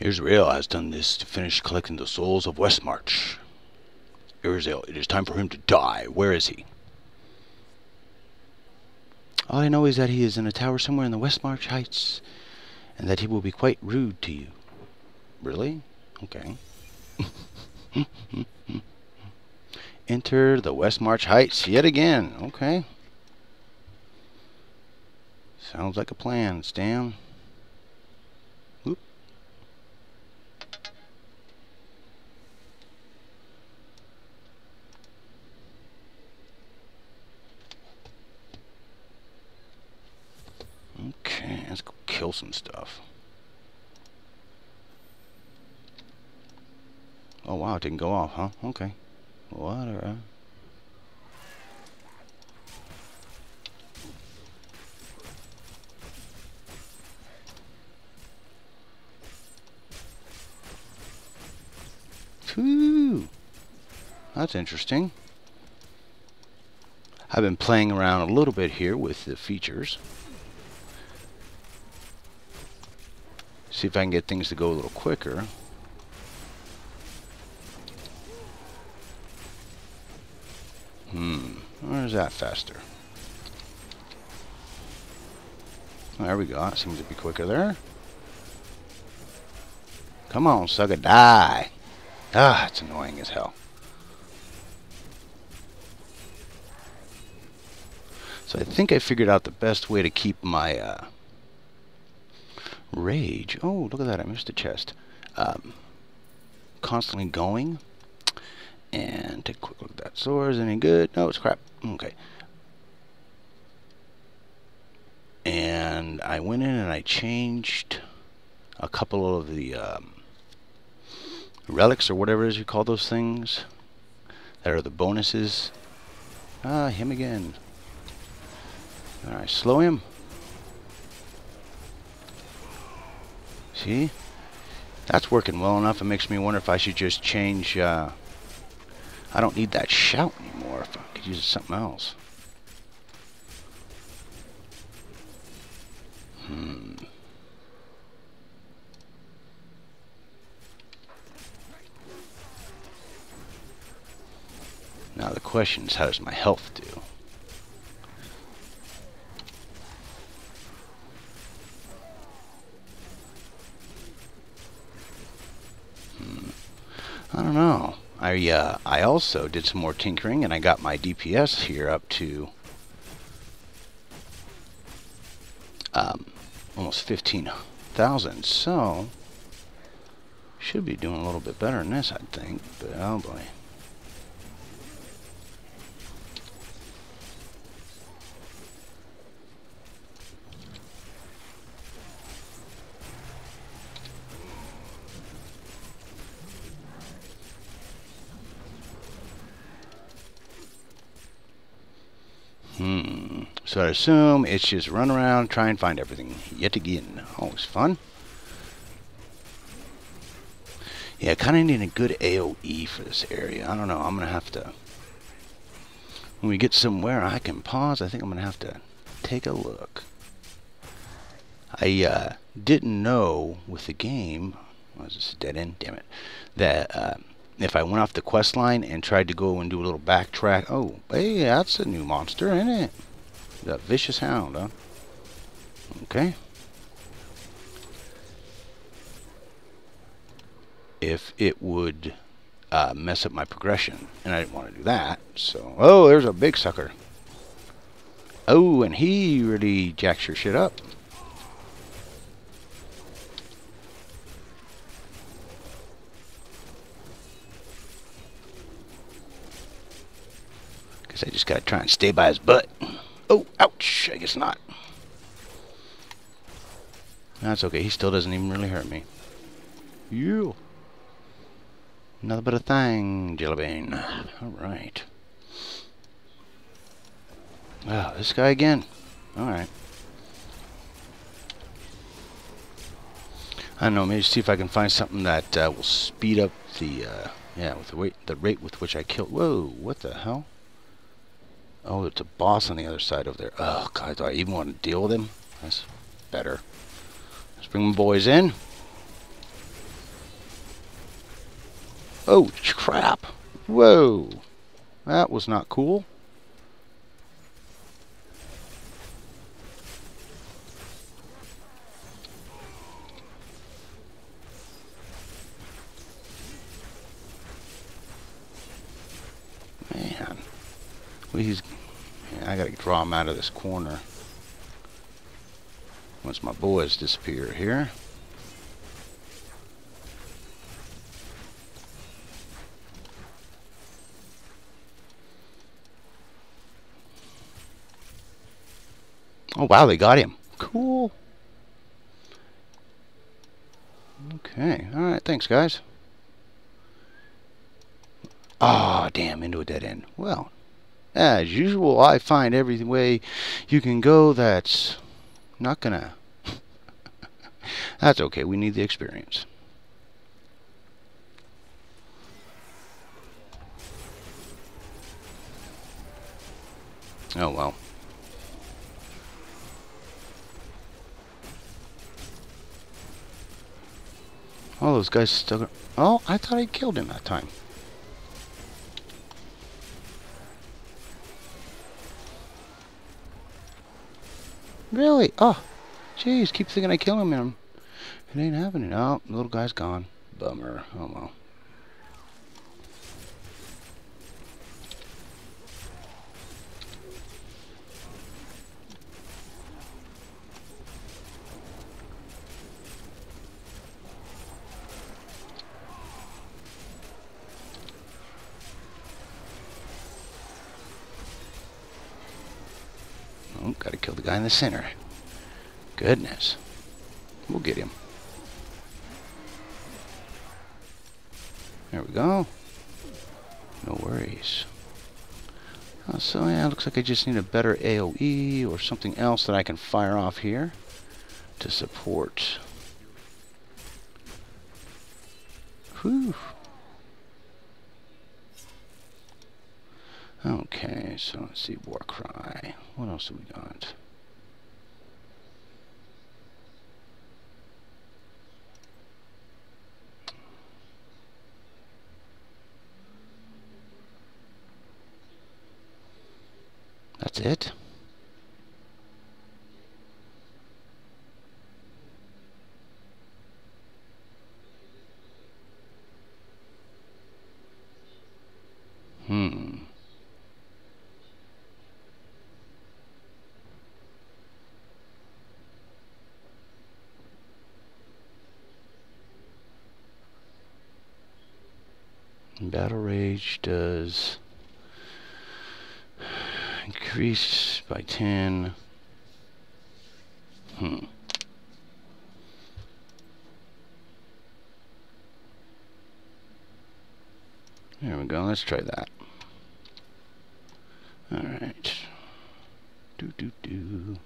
Urzael has done this to finish collecting the souls of Westmarch. Urzael, it is time for him to die. Where is he? All I know is that he is in a tower somewhere in the Westmarch Heights, and that he will be quite rude to you. Really? Okay. Enter the Westmarch Heights yet again. Okay. Sounds like a plan, Stan. Whoop. Okay, let's go kill some stuff. Oh wow, it didn't go off, huh? Okay. Whatever. That's interesting. I've been playing around a little bit here with the features. See if I can get things to go a little quicker. Hmm. Where's that faster? There we go. That seems to be quicker there. Come on, sucker, die. Ah, it's annoying as hell. So I think I figured out the best way to keep my uh, rage. Oh, look at that. I missed a chest. Um, constantly going. And take a quick look at that. Sword is any good? No, it's crap. Okay. And I went in and I changed a couple of the um, relics or whatever it is you call those things that are the bonuses. Ah, him again. Alright, slow him. See? That's working well enough. It makes me wonder if I should just change... Uh, I don't need that shout anymore. If I could use something else. Hmm. Now the question is, how does my health do? Hmm. I don't know. I uh, I also did some more tinkering, and I got my DPS here up to um, almost 15,000. So should be doing a little bit better than this, I think. But oh boy. Hmm. So I assume it's just run around, try and find everything yet again. Always fun. Yeah, kind of need a good AoE for this area. I don't know. I'm going to have to... When we get somewhere I can pause, I think I'm going to have to take a look. I uh, didn't know with the game... Was this a dead end? Damn it. That... Uh, if I went off the quest line and tried to go and do a little backtrack. Oh, hey, that's a new monster, isn't it? That vicious hound, huh? Okay. If it would uh, mess up my progression, and I didn't want to do that, so... Oh, there's a big sucker. Oh, and he really jacks your shit up. Guess I just gotta try and stay by his butt. Oh, ouch! I guess not. That's okay. He still doesn't even really hurt me. You. Another bit of thing, Jellybean. Alright. Oh, this guy again. Alright. I don't know, maybe see if I can find something that uh, will speed up the, uh, yeah, with the, weight, the rate with which I kill. Whoa, what the hell? Oh, it's a boss on the other side over there. Oh, God, do I even want to deal with him? That's better. Let's bring the boys in. Oh, crap. Whoa. That was not cool. Draw him out of this corner. Once my boys disappear here. Oh, wow, they got him. Cool. Okay. All right. Thanks, guys. Ah, oh, damn, into a dead end. Well, as usual, I find every way you can go that's not gonna... that's okay. We need the experience. Oh, well. All those guys stuck. Oh, I thought I killed him that time. Really? Oh, jeez. Keep thinking I kill him and it ain't happening. Oh, the little guy's gone. Bummer. Oh well. Oh, gotta kill the guy in the center. Goodness. We'll get him. There we go. No worries. Uh, so yeah, looks like I just need a better AoE or something else that I can fire off here to support. Whew. Okay, so let's see, Warcry. What else have we got? That's it? Hmm. Battle Rage does increase by 10. Hmm. There we go. Let's try that. All right. Do do do.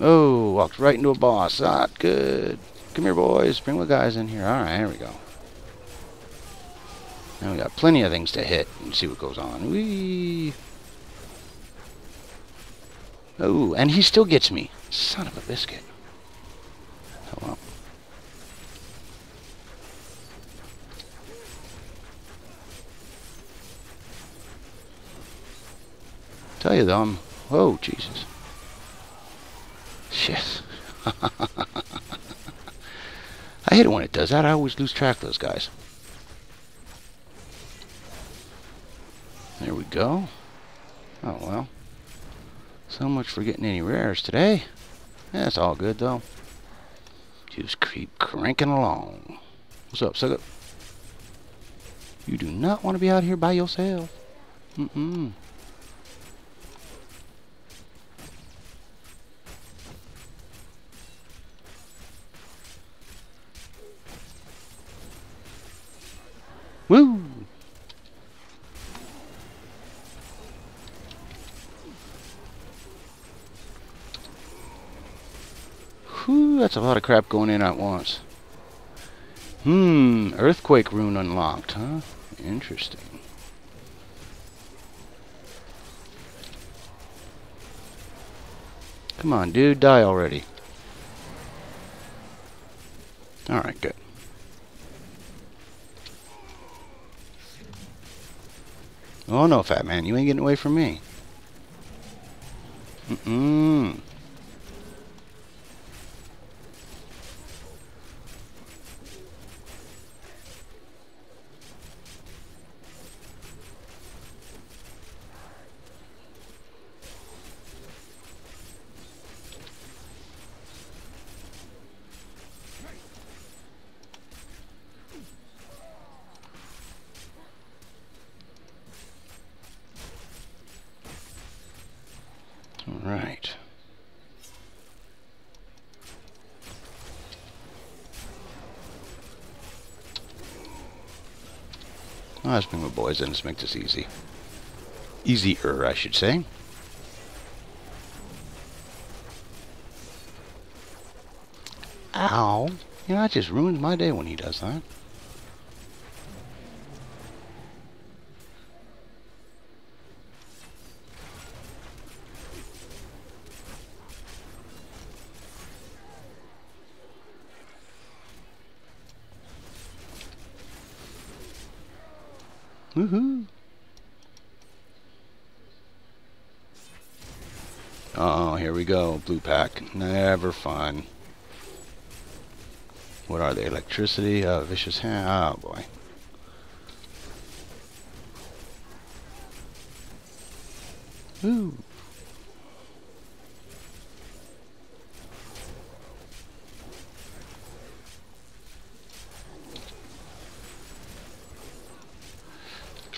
Oh, walked right into a boss. Not good. Come here, boys. Bring the guys in here. All right, here we go. Now we got plenty of things to hit and see what goes on. Whee! Oh, and he still gets me. Son of a biscuit. Oh well. Tell you though, I'm... Oh, Jesus. Shit. I hate it when it does that. I always lose track of those guys. There we go. Oh, well. So much for getting any rares today. That's all good, though. Just keep cranking along. What's up, sucker? You do not want to be out here by yourself. Mm-mm. a lot of crap going in at once. Hmm, Earthquake Rune unlocked, huh? Interesting. Come on, dude, die already. Alright, good. Oh no, fat man, you ain't getting away from me. Mm-mm. Oh, let's bring my boys in. Let's make this easy. Easier, I should say. Uh. Ow. You know, that just ruins my day when he does that. Woohoo! Uh oh, here we go. Blue pack. Never fun. What are they? Electricity? Uh, vicious hand? Oh boy. Ooh.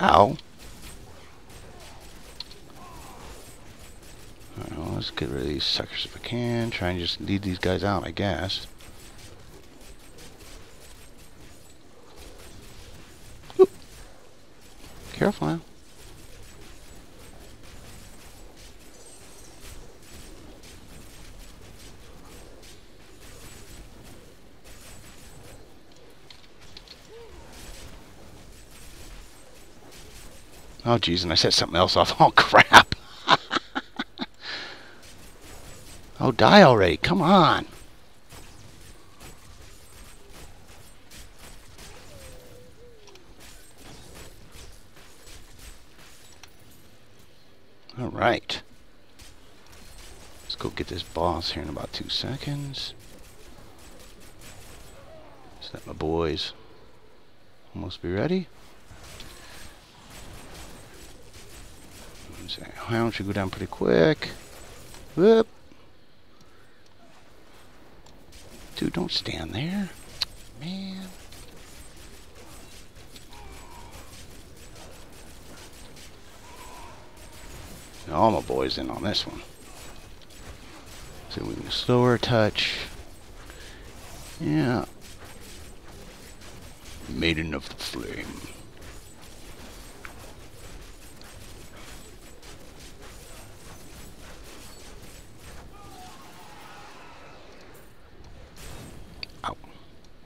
Ow. Well, let's get rid of these suckers if I can. Try and just lead these guys out, I guess. Oop. Careful now. Oh, jeez, and I set something else off. Oh, crap. Oh, die already. Come on. All right. Let's go get this boss here in about two seconds. Is that my boys. Almost be ready. Why don't you go down pretty quick? Whoop. Dude, don't stand there. Man. All my boys in on this one. So we can slow slower touch. Yeah. Maiden of the Flame.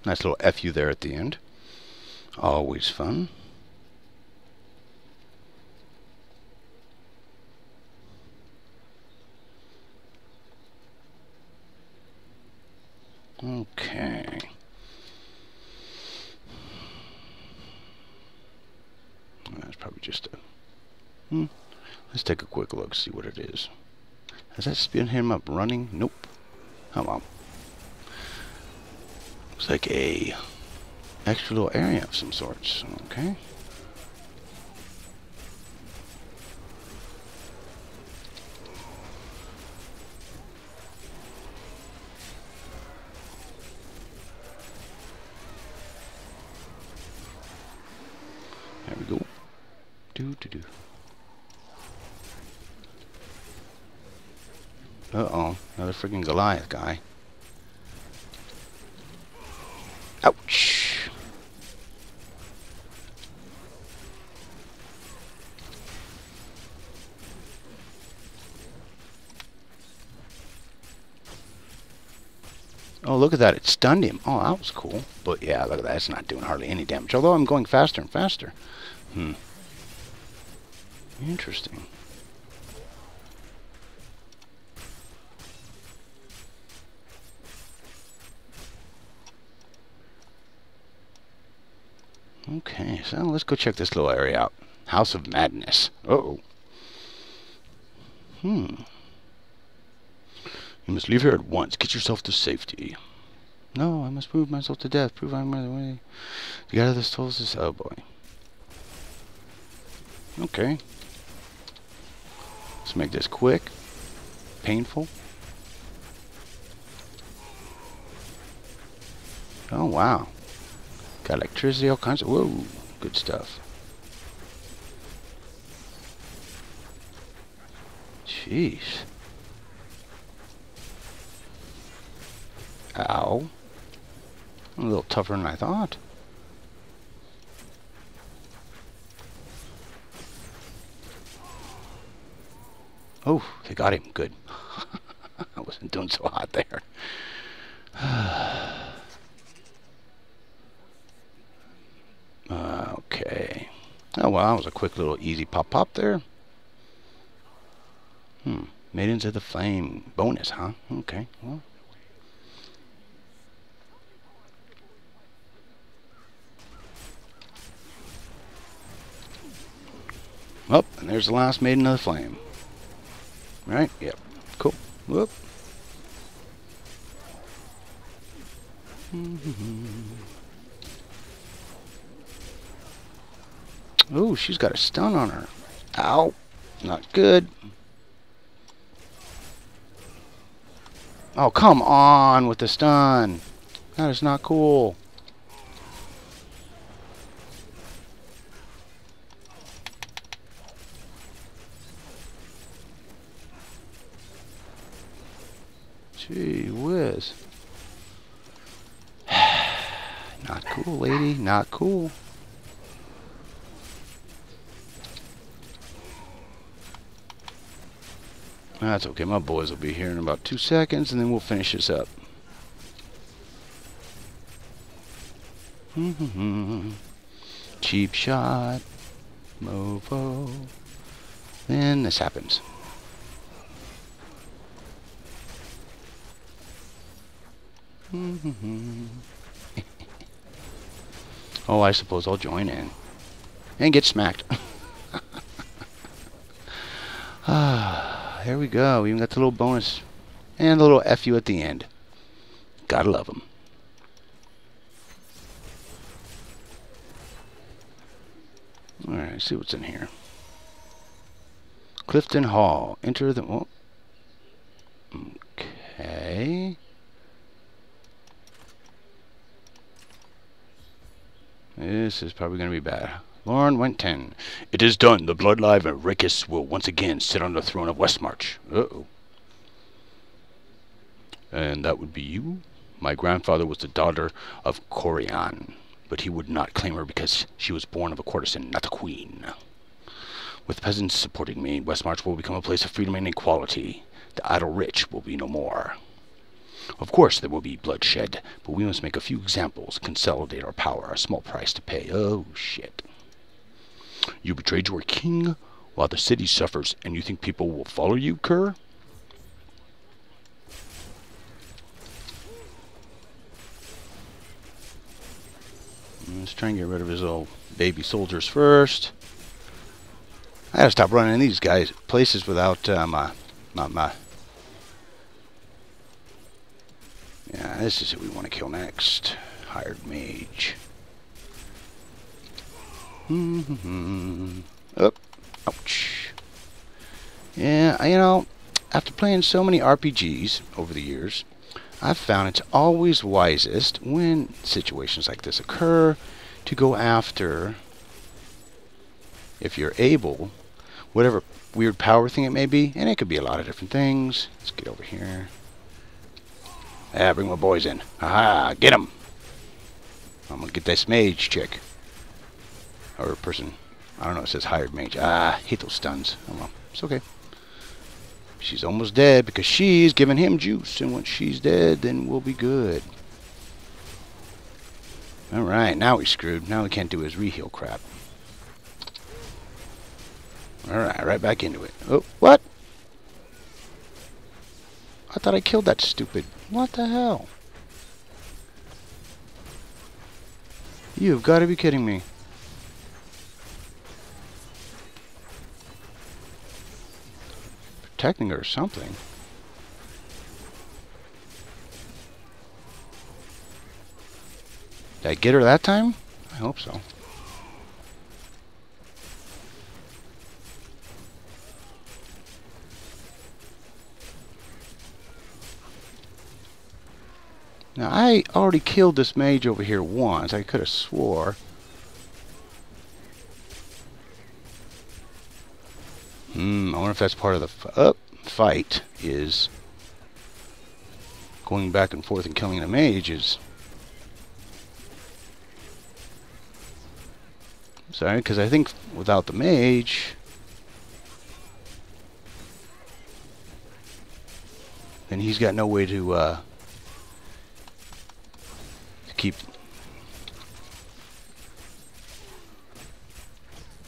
Nice little FU there at the end. Always fun. Okay. That's probably just a... Hmm. Let's take a quick look, see what it is. Has that spin him up running? Nope. Come on. Looks like a extra little area of some sorts. Okay. There we go. Do do do. Uh oh, another freaking Goliath guy. Ouch. Oh, look at that. It stunned him. Oh, that was cool. But yeah, look at that. It's not doing hardly any damage. Although I'm going faster and faster. Hmm. Interesting. Okay, so let's go check this little area out. House of Madness. Uh oh. Hmm. You must leave here at once. Get yourself to safety. No, I must prove myself to death. Prove I'm the way. The guy that stole this. Oh boy. Okay. Let's make this quick. Painful. Oh wow. Got electricity, all kinds of. Whoa. Good stuff. Jeez. Ow. A little tougher than I thought. Oh, they got him. Good. I wasn't doing so hot there. okay. Oh, well, that was a quick little easy pop-pop there. Hmm. Maidens of the Flame. Bonus, huh? Okay. Well, Oh, and there's the last Maiden of the Flame. Right? Yep. Cool. Whoop. oh, she's got a stun on her. Ow. Not good. Oh, come on with the stun. That is not cool. Gee whiz. Not cool, lady. Not cool. That's okay. My boys will be here in about two seconds, and then we'll finish this up. Cheap shot. Mofo. Then this happens. oh, I suppose I'll join in. And get smacked. ah, there we go. We even got the little bonus. And the little FU at the end. Gotta love them. Alright, see what's in here. Clifton Hall. Enter the... Oh. Okay. This is probably going to be bad. Lorn went 10. It is done. The bloodline of Rakkis will once again sit on the throne of Westmarch. Uh-oh. And that would be you? My grandfather was the daughter of Corian, but he would not claim her because she was born of a courtesan, not a queen. With peasants supporting me, Westmarch will become a place of freedom and equality. The idle rich will be no more. Of course there will be bloodshed, but we must make a few examples, consolidate our power, a small price to pay. Oh, shit. You betrayed your king while the city suffers, and you think people will follow you, Kerr? Let's try and get rid of his old baby soldiers first. I gotta stop running these guys places without uh, my, my, my Yeah, this is who we want to kill next. Hired mage. Oh, ouch. Yeah, you know, after playing so many RPGs over the years, I've found it's always wisest when situations like this occur to go after, if you're able, whatever weird power thing it may be, and it could be a lot of different things. Let's get over here. Ah, bring my boys in. Aha, get them. I'm gonna get this mage chick. Or person. I don't know, it says hired mage. Ah, hate those stuns. Oh well, it's okay. She's almost dead because she's giving him juice. And once she's dead, then we'll be good. Alright, now we screwed. Now we can't do his reheal crap. Alright, right back into it. Oh, what? I thought I killed that stupid. What the hell? You've got to be kidding me. Protecting her or something. Did I get her that time? I hope so. Now, I already killed this mage over here once. I could have swore. Hmm, I wonder if that's part of the uh, fight, is going back and forth and killing the mage is... Sorry, because I think without the mage... Then he's got no way to, uh, to keep...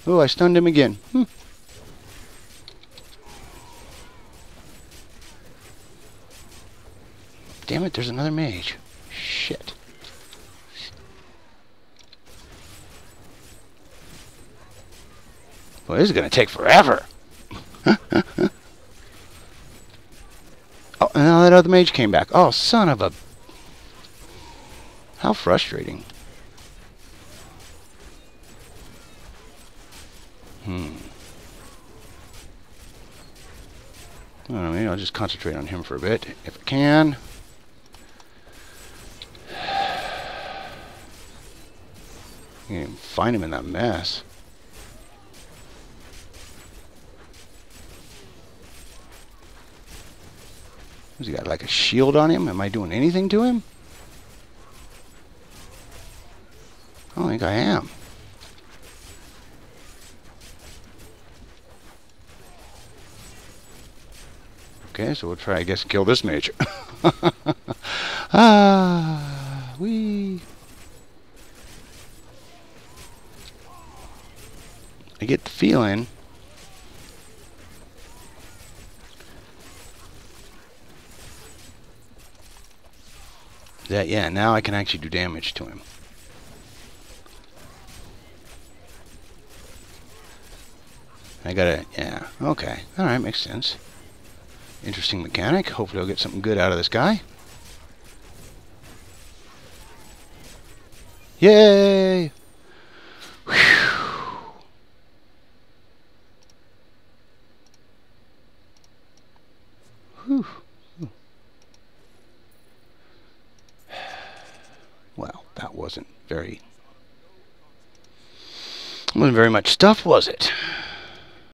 Oh, I stunned him again. Hmm. Damn it, there's another mage. Shit. Well, this is going to take forever. oh, and now that other mage came back. Oh, son of a... How frustrating. Hmm. I don't know, maybe I'll just concentrate on him for a bit, if I can. You can't even find him in that mess. Has he got like a shield on him? Am I doing anything to him? I don't think I am. Okay, so we'll try, I guess, kill this mage. ah, we. I get the feeling that, yeah, now I can actually do damage to him. I gotta, yeah, okay. Alright, makes sense. Interesting mechanic. Hopefully I'll get something good out of this guy. Yay! Whew. Well, that wasn't very... wasn't very much stuff, was it?